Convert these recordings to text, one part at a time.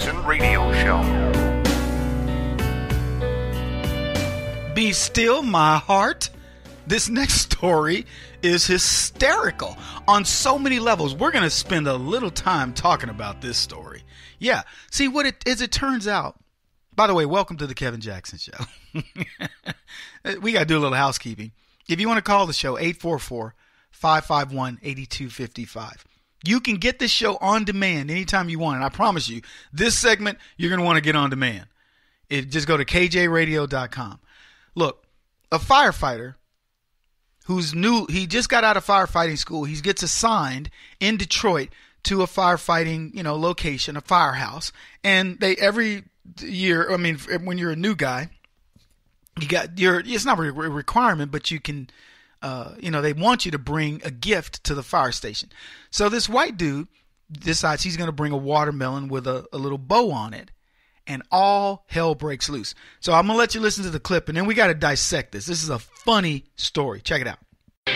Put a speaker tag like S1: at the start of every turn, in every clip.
S1: Jackson Radio Show.
S2: Be still, my heart. This next story is hysterical on so many levels. We're going to spend a little time talking about this story. Yeah. See, what it as it turns out. By the way, welcome to the Kevin Jackson Show. we got to do a little housekeeping. If you want to call the show, 844 551 8255. You can get this show on demand anytime you want. And I promise you, this segment, you're going to want to get on demand. It, just go to kjradio.com. Look, a firefighter who's new, he just got out of firefighting school. He gets assigned in Detroit to a firefighting, you know, location, a firehouse. And they, every year, I mean, when you're a new guy, you got your, it's not a requirement, but you can, uh, you know, they want you to bring a gift to the fire station. So this white dude decides he's going to bring a watermelon with a, a little bow on it. And all hell breaks loose. So I'm going to let you listen to the clip and then we got to dissect this. This is a funny story. Check it out.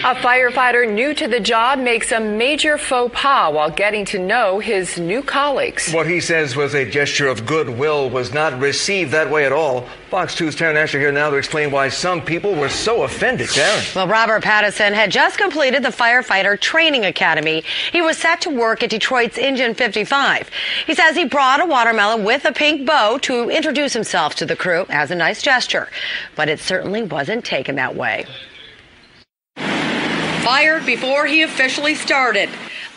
S3: A firefighter new to the job makes a major faux pas while getting to know his new colleagues.
S4: What he says was a gesture of goodwill was not received that way at all. Fox 2's Taryn Asher here now to explain why some people were so offended. Taryn.
S5: Well, Robert Pattison had just completed the firefighter training academy. He was set to work at Detroit's Engine 55. He says he brought a watermelon with a pink bow to introduce himself to the crew as a nice gesture. But it certainly wasn't taken that way fired before he officially started.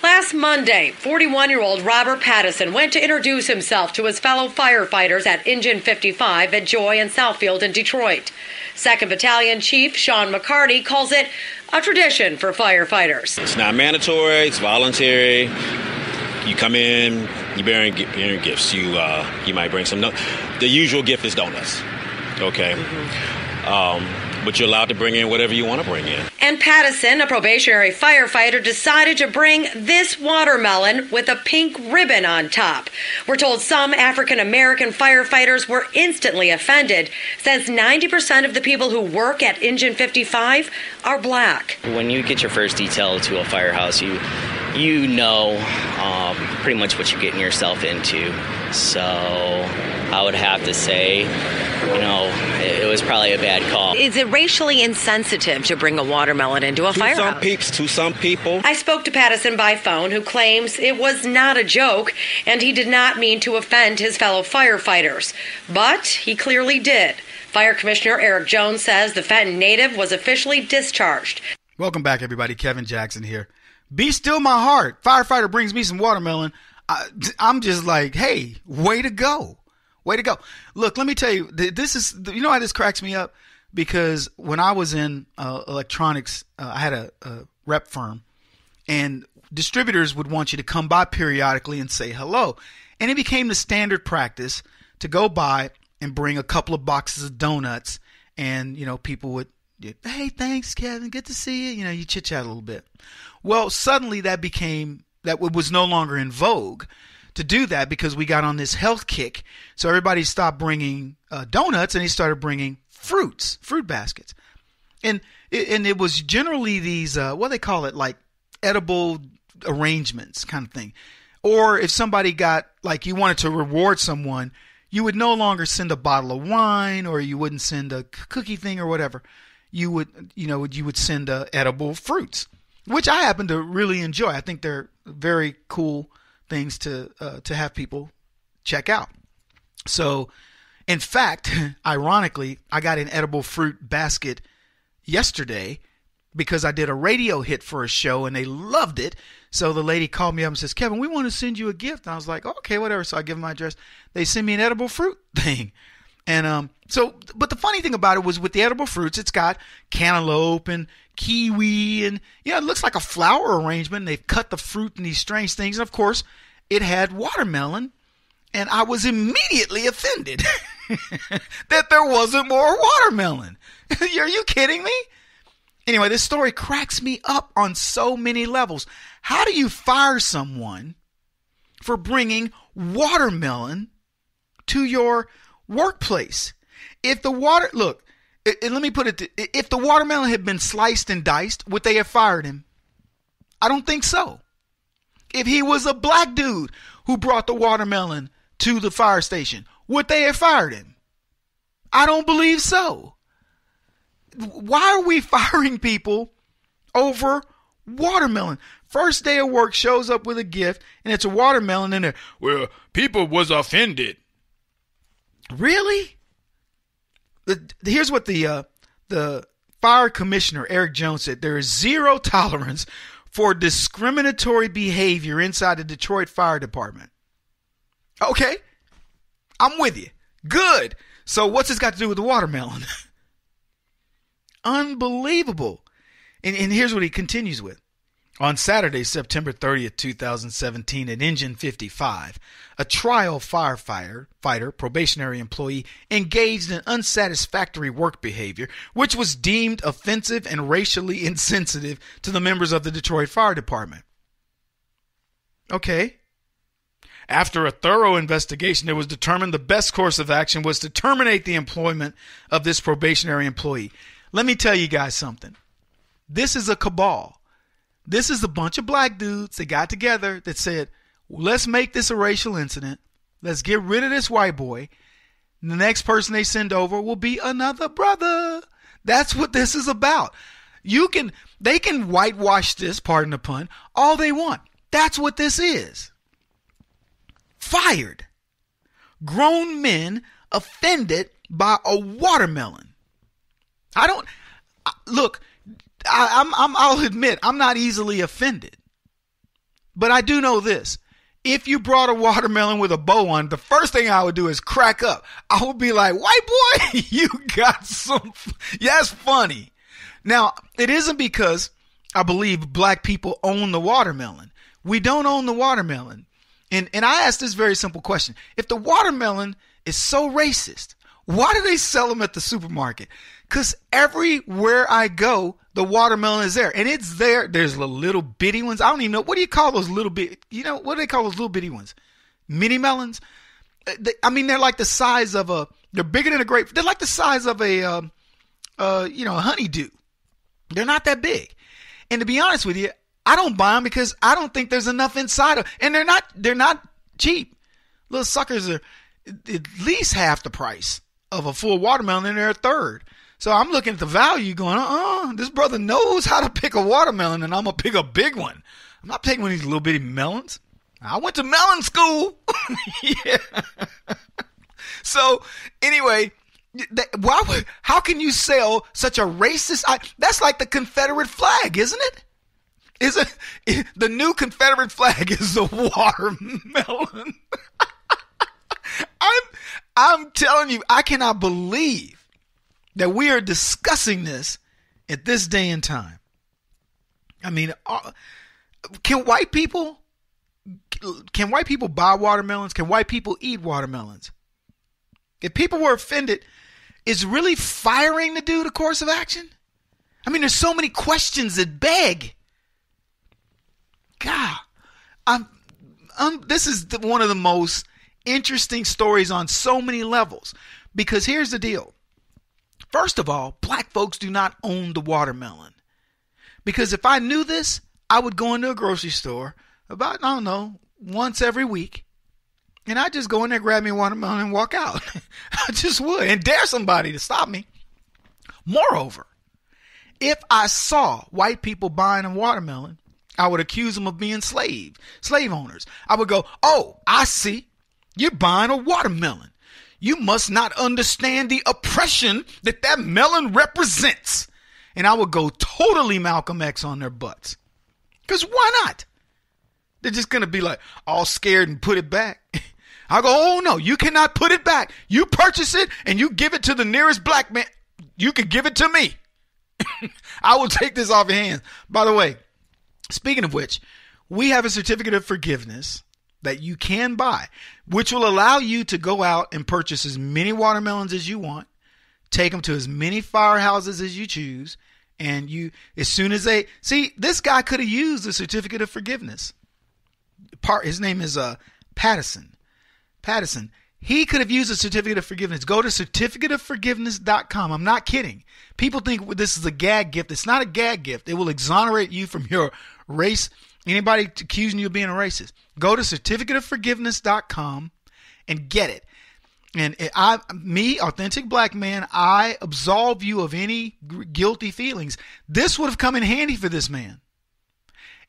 S5: Last Monday, 41 year old Robert Pattison went to introduce himself to his fellow firefighters at Engine 55 at Joy and Southfield in Detroit. 2nd Battalion Chief Sean McCarty calls it a tradition for firefighters.
S6: It's not mandatory, it's voluntary. You come in, you bring, bearing gifts. You uh, you might bring some. No- the usual gift is donuts. Okay. Mm-hmm. Um, but you're allowed to bring in whatever you want to bring in.
S5: And Pattison, a probationary firefighter, decided to bring this watermelon with a pink ribbon on top. We're told some African American firefighters were instantly offended since 90% of the people who work at Engine 55 are black.
S7: When you get your first detail to a firehouse, you you know um, pretty much what you're getting yourself into. So I would have to say, you know, it, it was probably a bad call.
S5: Is it racially insensitive to bring a watermelon into a
S6: to
S5: firehouse?
S6: Some peeps, to some people.
S5: I spoke to Pattison by phone, who claims it was not a joke and he did not mean to offend his fellow firefighters. But he clearly did. Fire Commissioner Eric Jones says the Fenton native was officially discharged.
S2: Welcome back, everybody. Kevin Jackson here. Be still my heart. Firefighter brings me some watermelon. I, I'm just like, hey, way to go. Way to go. Look, let me tell you, this is, you know why this cracks me up? Because when I was in uh, electronics, uh, I had a, a rep firm, and distributors would want you to come by periodically and say hello. And it became the standard practice to go by and bring a couple of boxes of donuts, and, you know, people would, hey, thanks, Kevin, good to see you. You know, you chit chat a little bit. Well, suddenly that became that was no longer in vogue to do that because we got on this health kick. So everybody stopped bringing uh, donuts and they started bringing fruits, fruit baskets, and and it was generally these uh, what they call it like edible arrangements kind of thing. Or if somebody got like you wanted to reward someone, you would no longer send a bottle of wine or you wouldn't send a cookie thing or whatever. You would you know you would send uh, edible fruits which I happen to really enjoy. I think they're very cool things to uh, to have people check out. So, in fact, ironically, I got an edible fruit basket yesterday because I did a radio hit for a show and they loved it. So the lady called me up and says, "Kevin, we want to send you a gift." And I was like, "Okay, whatever." So I give them my address. They send me an edible fruit thing. And um, so, but the funny thing about it was with the edible fruits, it's got cantaloupe and kiwi and yeah, it looks like a flower arrangement. They've cut the fruit in these strange things, and of course, it had watermelon. And I was immediately offended that there wasn't more watermelon. Are you kidding me? Anyway, this story cracks me up on so many levels. How do you fire someone for bringing watermelon to your workplace? If the water, look, and let me put it, if the watermelon had been sliced and diced, would they have fired him? I don't think so. If he was a black dude who brought the watermelon to the fire station, would they have fired him? I don't believe so. Why are we firing people over watermelon? First day of work shows up with a gift and it's a watermelon in there. Well, people was offended. Really? The, here's what the uh, the fire commissioner Eric Jones said: there is zero tolerance for discriminatory behavior inside the Detroit Fire Department. Okay, I'm with you. Good. So what's this got to do with the watermelon? Unbelievable. And, and here's what he continues with. On Saturday, September 30th, 2017, at Engine 55, a trial firefighter, fighter, probationary employee, engaged in unsatisfactory work behavior, which was deemed offensive and racially insensitive to the members of the Detroit Fire Department. Okay. After a thorough investigation, it was determined the best course of action was to terminate the employment of this probationary employee. Let me tell you guys something. This is a cabal this is a bunch of black dudes that got together that said, let's make this a racial incident. Let's get rid of this white boy. The next person they send over will be another brother. That's what this is about. You can, they can whitewash this, pardon the pun, all they want. That's what this is. Fired. Grown men offended by a watermelon. I don't, look, I, am I'm, I'll admit, I'm not easily offended. But I do know this. If you brought a watermelon with a bow on, the first thing I would do is crack up. I would be like, white boy, you got some, Yeah, that's funny. Now, it isn't because I believe black people own the watermelon. We don't own the watermelon. And, and I ask this very simple question. If the watermelon is so racist, why do they sell them at the supermarket? Because everywhere I go, the watermelon is there. And it's there. There's the little bitty ones. I don't even know. What do you call those little bit? You know, what do they call those little bitty ones? Mini melons? Uh, I mean, they're like the size of a, they're bigger than a grape. They're like the size of a, um, uh, you know, a honeydew. They're not that big. And to be honest with you, I don't buy them because I don't think there's enough inside of, and they're not, they're not cheap. Little suckers are at least half the price of a full watermelon and they're a third. So I'm looking at the value going, uh-uh, this brother knows how to pick a watermelon and I'm going to pick a big one. I'm not taking one of these little bitty melons. I went to melon school. yeah. so anyway, why would, how can you sell such a racist? I, that's like the Confederate flag, isn't it? Is it the new Confederate flag is the watermelon? I'm telling you, I cannot believe that we are discussing this at this day and time. I mean, uh, can white people can white people buy watermelons? Can white people eat watermelons? If people were offended, is really firing the dude a course of action? I mean, there's so many questions that beg. God, I'm, I'm this is one of the most interesting stories on so many levels. Because here's the deal. First of all, black folks do not own the watermelon. Because if I knew this, I would go into a grocery store about, I don't know, once every week. And I'd just go in there, grab me a watermelon, and walk out. I just would and dare somebody to stop me. Moreover, if I saw white people buying a watermelon, I would accuse them of being slave, slave owners. I would go, oh, I see. You're buying a watermelon. You must not understand the oppression that that melon represents. And I would go totally Malcolm X on their butts. Because why not? They're just going to be like all scared and put it back. I go, oh no, you cannot put it back. You purchase it and you give it to the nearest black man. You can give it to me. I will take this off your hands. By the way, speaking of which, we have a certificate of forgiveness that you can buy, which will allow you to go out and purchase as many watermelons as you want, take them to as many firehouses as you choose, and you, as soon as they see, this guy could have used the certificate of forgiveness. Part, his name is uh Patterson. Patterson. He could have used a certificate of forgiveness. Go to certificateofforgiveness.com. I'm not kidding. People think this is a gag gift. It's not a gag gift. It will exonerate you from your race Anybody accusing you of being a racist, go to certificateofforgiveness.com and get it. And I, me, authentic black man, I absolve you of any guilty feelings. This would have come in handy for this man.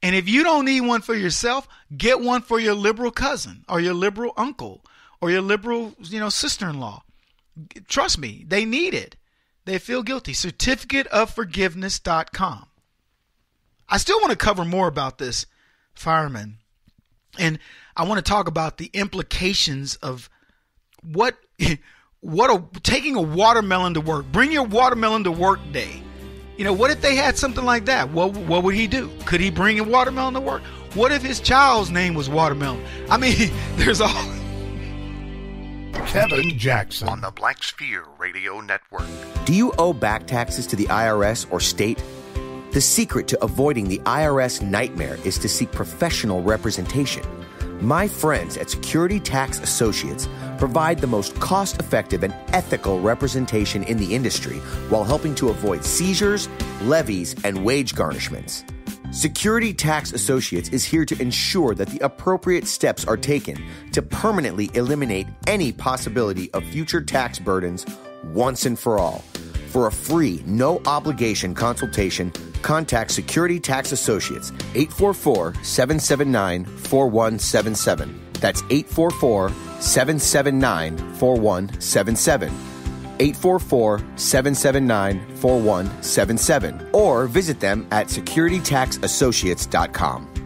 S2: And if you don't need one for yourself, get one for your liberal cousin or your liberal uncle or your liberal, you know, sister-in-law. Trust me, they need it. They feel guilty. Certificateofforgiveness.com. I still want to cover more about this fireman. And I want to talk about the implications of what what a taking a watermelon to work. Bring your watermelon to work day. You know, what if they had something like that? What what would he do? Could he bring a watermelon to work? What if his child's name was Watermelon? I mean, there's all
S1: Kevin Jackson on the Black Sphere Radio Network.
S8: Do you owe back taxes to the IRS or state? The secret to avoiding the IRS nightmare is to seek professional representation. My friends at Security Tax Associates provide the most cost effective and ethical representation in the industry while helping to avoid seizures, levies, and wage garnishments. Security Tax Associates is here to ensure that the appropriate steps are taken to permanently eliminate any possibility of future tax burdens once and for all. For a free, no obligation consultation, contact Security Tax Associates 844 779 4177. That's 844 779 4177. 844 779 4177. Or visit them at securitytaxassociates.com.